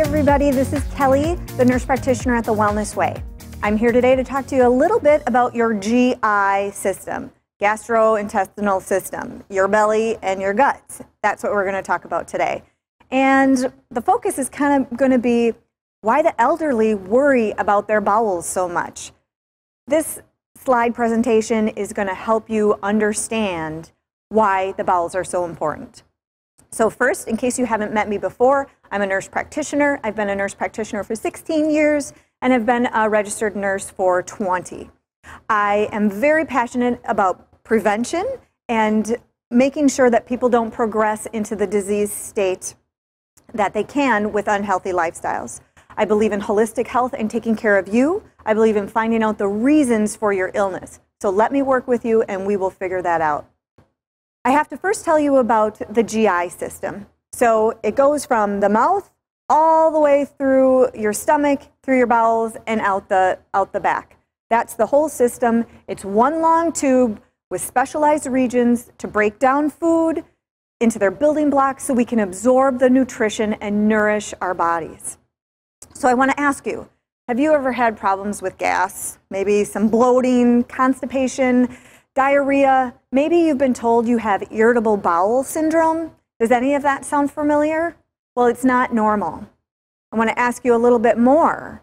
everybody. This is Kelly, the nurse practitioner at the Wellness Way. I'm here today to talk to you a little bit about your GI system, gastrointestinal system, your belly and your guts. That's what we're going to talk about today. And the focus is kind of going to be why the elderly worry about their bowels so much. This slide presentation is going to help you understand why the bowels are so important. So first, in case you haven't met me before, I'm a nurse practitioner. I've been a nurse practitioner for 16 years and have been a registered nurse for 20. I am very passionate about prevention and making sure that people don't progress into the disease state that they can with unhealthy lifestyles. I believe in holistic health and taking care of you. I believe in finding out the reasons for your illness. So let me work with you and we will figure that out. I have to first tell you about the GI system. So it goes from the mouth all the way through your stomach, through your bowels, and out the, out the back. That's the whole system. It's one long tube with specialized regions to break down food into their building blocks so we can absorb the nutrition and nourish our bodies. So I want to ask you, have you ever had problems with gas? Maybe some bloating, constipation, diarrhea? Maybe you've been told you have irritable bowel syndrome? Does any of that sound familiar? Well, it's not normal. I want to ask you a little bit more.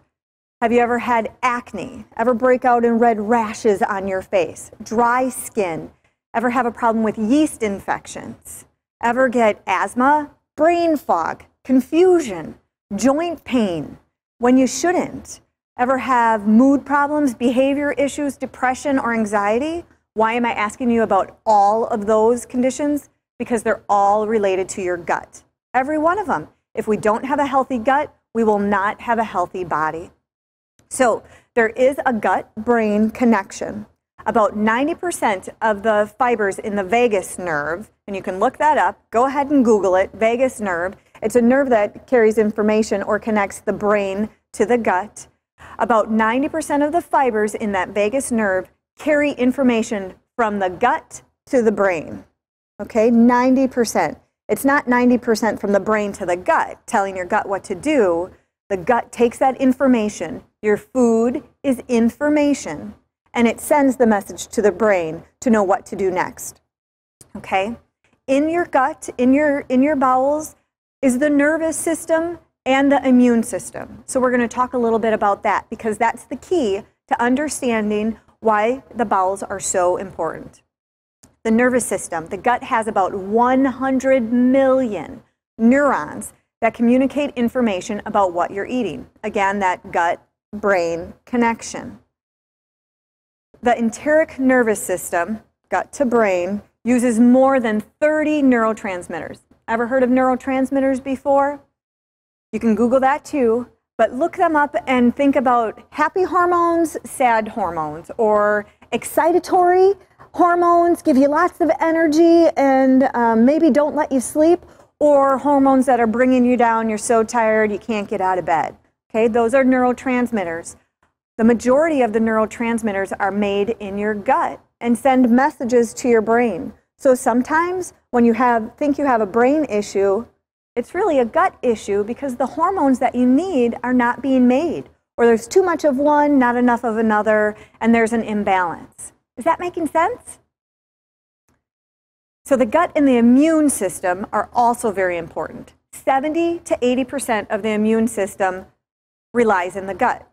Have you ever had acne? Ever break out in red rashes on your face? Dry skin? Ever have a problem with yeast infections? Ever get asthma? Brain fog? Confusion? Joint pain? When you shouldn't? Ever have mood problems, behavior issues, depression, or anxiety? Why am I asking you about all of those conditions? Because they're all related to your gut. Every one of them. If we don't have a healthy gut, we will not have a healthy body. So there is a gut brain connection. About 90% of the fibers in the vagus nerve, and you can look that up, go ahead and Google it, vagus nerve. It's a nerve that carries information or connects the brain to the gut. About 90% of the fibers in that vagus nerve carry information from the gut to the brain. Okay, 90%. It's not 90% from the brain to the gut, telling your gut what to do. The gut takes that information. Your food is information, and it sends the message to the brain to know what to do next. Okay? In your gut, in your, in your bowels, is the nervous system and the immune system. So we're going to talk a little bit about that because that's the key to understanding why the bowels are so important. The nervous system, the gut has about 100 million neurons that communicate information about what you're eating. Again, that gut brain connection. The enteric nervous system, gut to brain, uses more than 30 neurotransmitters. Ever heard of neurotransmitters before? You can Google that too. But look them up and think about happy hormones, sad hormones, or excitatory hormones give you lots of energy and um, maybe don't let you sleep, or hormones that are bringing you down, you're so tired you can't get out of bed. Okay, those are neurotransmitters. The majority of the neurotransmitters are made in your gut and send messages to your brain. So sometimes when you have think you have a brain issue, it's really a gut issue because the hormones that you need are not being made, or there's too much of one, not enough of another, and there's an imbalance. Is that making sense? So the gut and the immune system are also very important. 70 to 80% of the immune system relies in the gut.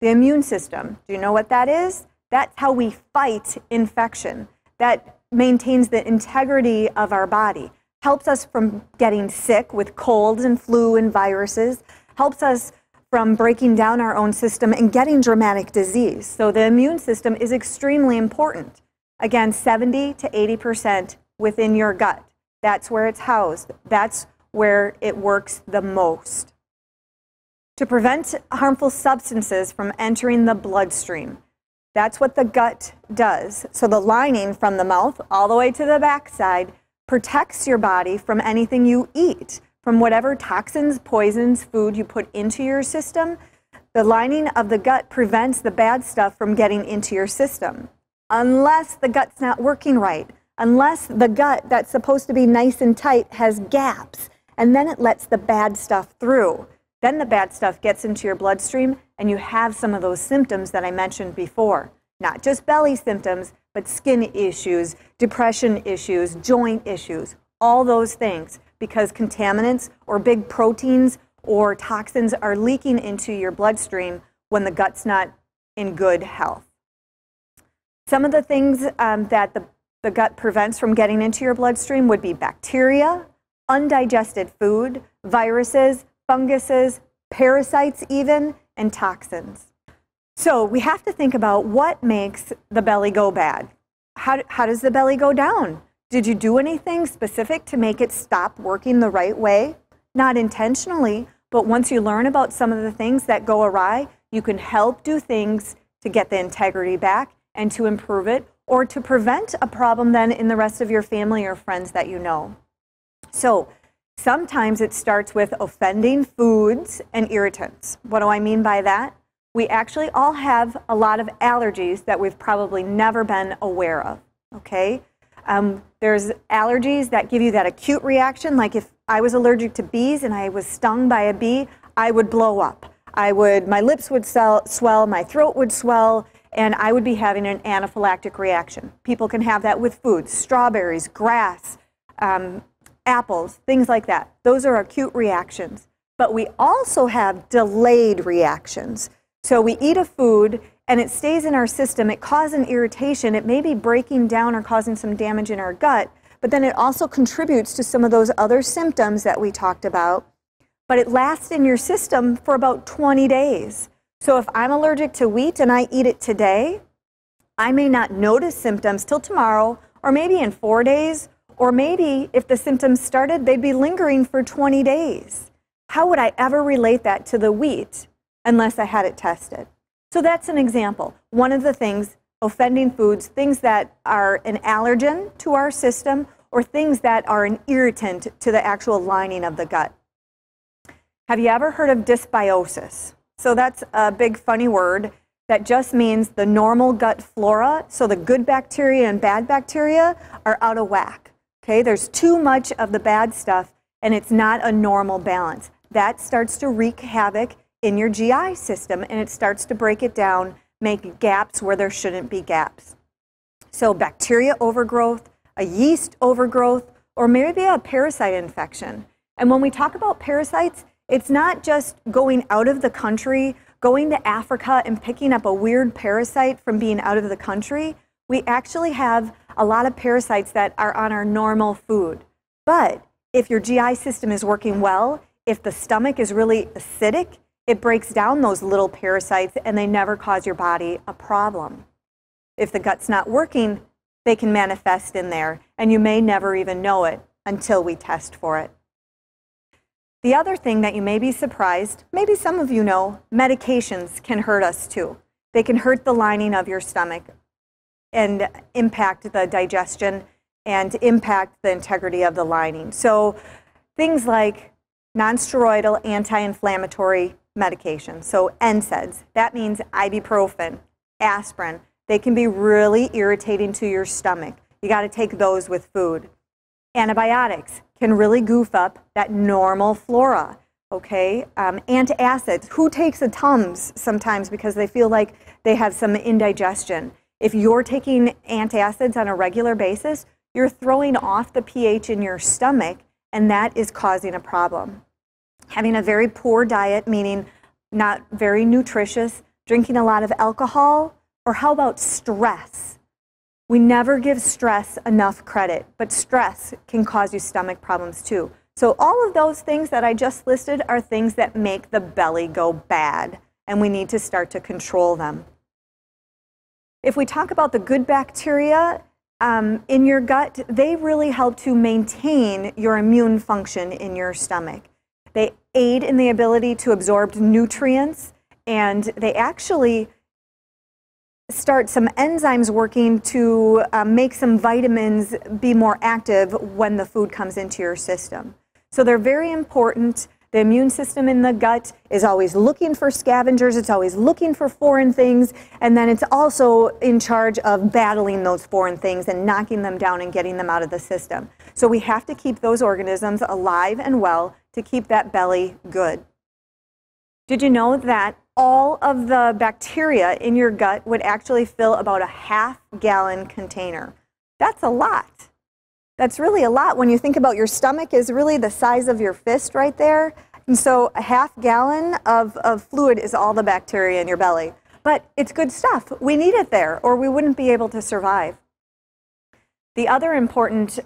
The immune system, do you know what that is? That's how we fight infection. That maintains the integrity of our body helps us from getting sick with colds and flu and viruses, helps us from breaking down our own system and getting dramatic disease. So the immune system is extremely important. Again, 70 to 80% within your gut. That's where it's housed. That's where it works the most. To prevent harmful substances from entering the bloodstream, that's what the gut does. So the lining from the mouth all the way to the backside protects your body from anything you eat, from whatever toxins, poisons, food you put into your system. The lining of the gut prevents the bad stuff from getting into your system. Unless the gut's not working right, unless the gut that's supposed to be nice and tight has gaps, and then it lets the bad stuff through. Then the bad stuff gets into your bloodstream, and you have some of those symptoms that I mentioned before. Not just belly symptoms, but skin issues, depression issues, joint issues, all those things, because contaminants or big proteins or toxins are leaking into your bloodstream when the gut's not in good health. Some of the things um, that the, the gut prevents from getting into your bloodstream would be bacteria, undigested food, viruses, funguses, parasites even, and toxins. So we have to think about what makes the belly go bad. How, how does the belly go down? Did you do anything specific to make it stop working the right way? Not intentionally, but once you learn about some of the things that go awry, you can help do things to get the integrity back and to improve it or to prevent a problem then in the rest of your family or friends that you know. So sometimes it starts with offending foods and irritants. What do I mean by that? We actually all have a lot of allergies that we've probably never been aware of, okay? Um, there's allergies that give you that acute reaction, like if I was allergic to bees and I was stung by a bee, I would blow up. I would, my lips would swell, my throat would swell, and I would be having an anaphylactic reaction. People can have that with foods, strawberries, grass, um, apples, things like that. Those are acute reactions. But we also have delayed reactions. So we eat a food and it stays in our system. It causes an irritation. It may be breaking down or causing some damage in our gut, but then it also contributes to some of those other symptoms that we talked about. But it lasts in your system for about 20 days. So if I'm allergic to wheat and I eat it today, I may not notice symptoms till tomorrow, or maybe in four days, or maybe if the symptoms started, they'd be lingering for 20 days. How would I ever relate that to the wheat unless I had it tested? So that's an example. One of the things, offending foods, things that are an allergen to our system, or things that are an irritant to the actual lining of the gut. Have you ever heard of dysbiosis? So that's a big funny word that just means the normal gut flora, so the good bacteria and bad bacteria are out of whack. Okay, there's too much of the bad stuff and it's not a normal balance. That starts to wreak havoc in your GI system and it starts to break it down, make gaps where there shouldn't be gaps. So bacteria overgrowth, a yeast overgrowth, or maybe a parasite infection. And when we talk about parasites, it's not just going out of the country, going to Africa and picking up a weird parasite from being out of the country. We actually have a lot of parasites that are on our normal food. But if your GI system is working well, if the stomach is really acidic, it breaks down those little parasites and they never cause your body a problem. If the gut's not working, they can manifest in there, and you may never even know it until we test for it. The other thing that you may be surprised, maybe some of you know, medications can hurt us too. They can hurt the lining of your stomach and impact the digestion and impact the integrity of the lining. So things like nonsteroidal anti-inflammatory medication, so NSAIDs, that means ibuprofen, aspirin, they can be really irritating to your stomach. You got to take those with food. Antibiotics can really goof up that normal flora. Okay, um, antacids. Who takes a Tums sometimes because they feel like they have some indigestion? If you're taking antacids on a regular basis, you're throwing off the pH in your stomach, and that is causing a problem. Having a very poor diet, meaning not very nutritious, drinking a lot of alcohol, or how about stress? We never give stress enough credit, but stress can cause you stomach problems too. So all of those things that I just listed are things that make the belly go bad, and we need to start to control them. If we talk about the good bacteria um, in your gut, they really help to maintain your immune function in your stomach. They aid in the ability to absorb nutrients, and they actually start some enzymes working to uh, make some vitamins be more active when the food comes into your system. So they're very important. The immune system in the gut is always looking for scavengers, it's always looking for foreign things, and then it's also in charge of battling those foreign things and knocking them down and getting them out of the system. So we have to keep those organisms alive and well to keep that belly good. Did you know that all of the bacteria in your gut would actually fill about a half gallon container? That's a lot. That's really a lot. When you think about your stomach is really the size of your fist right there. And so a half gallon of, of fluid is all the bacteria in your belly. But it's good stuff. We need it there or we wouldn't be able to survive. The other important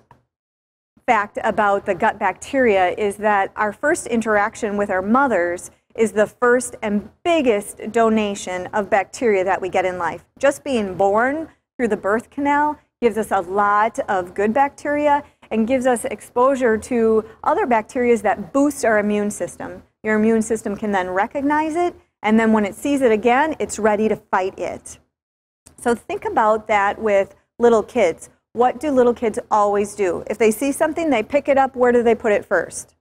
fact about the gut bacteria is that our first interaction with our mothers is the first and biggest donation of bacteria that we get in life. Just being born through the birth canal gives us a lot of good bacteria and gives us exposure to other bacteria that boost our immune system. Your immune system can then recognize it, and then when it sees it again, it's ready to fight it. So think about that with little kids. What do little kids always do? If they see something, they pick it up, where do they put it first?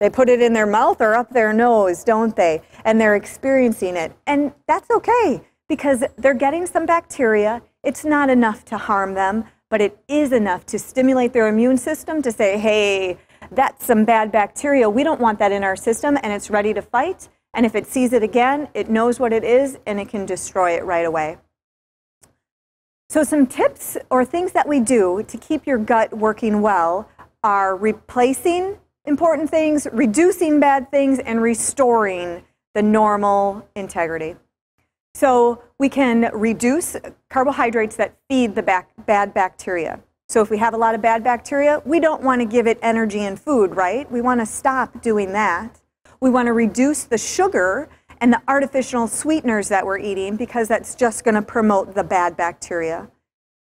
They put it in their mouth or up their nose, don't they? And they're experiencing it. And that's okay because they're getting some bacteria. It's not enough to harm them, but it is enough to stimulate their immune system to say, hey, that's some bad bacteria. We don't want that in our system, and it's ready to fight. And if it sees it again, it knows what it is and it can destroy it right away. So, some tips or things that we do to keep your gut working well are replacing important things, reducing bad things, and restoring the normal integrity. So we can reduce carbohydrates that feed the bac bad bacteria. So if we have a lot of bad bacteria, we don't want to give it energy and food, right? We want to stop doing that. We want to reduce the sugar and the artificial sweeteners that we're eating because that's just going to promote the bad bacteria.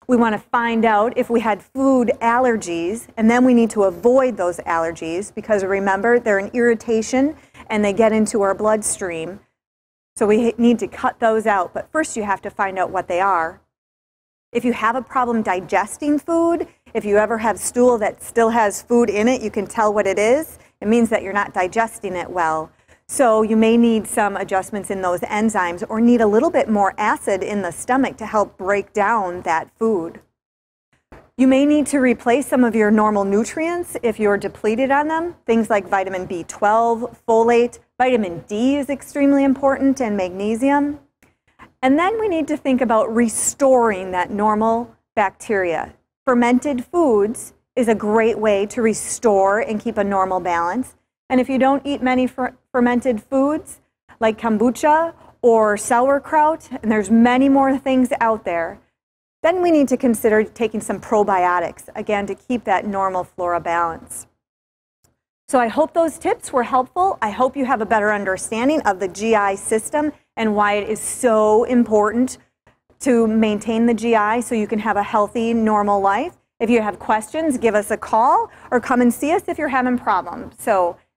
We want to find out if we had food allergies, and then we need to avoid those allergies because remember, they're an irritation and they get into our bloodstream. So we need to cut those out. But first, you have to find out what they are. If you have a problem digesting food, if you ever have stool that still has food in it, you can tell what it is. It means that you're not digesting it well. So you may need some adjustments in those enzymes or need a little bit more acid in the stomach to help break down that food. You may need to replace some of your normal nutrients if you're depleted on them. Things like vitamin B12, folate, vitamin D is extremely important, and magnesium. And then we need to think about restoring that normal bacteria. Fermented foods is a great way to restore and keep a normal balance. And if you don't eat many fer fermented foods like kombucha or sauerkraut, and there's many more things out there, then we need to consider taking some probiotics, again, to keep that normal flora balance. So I hope those tips were helpful. I hope you have a better understanding of the GI system and why it is so important to maintain the GI so you can have a healthy, normal life. If you have questions, give us a call or come and see us if you're having problems. So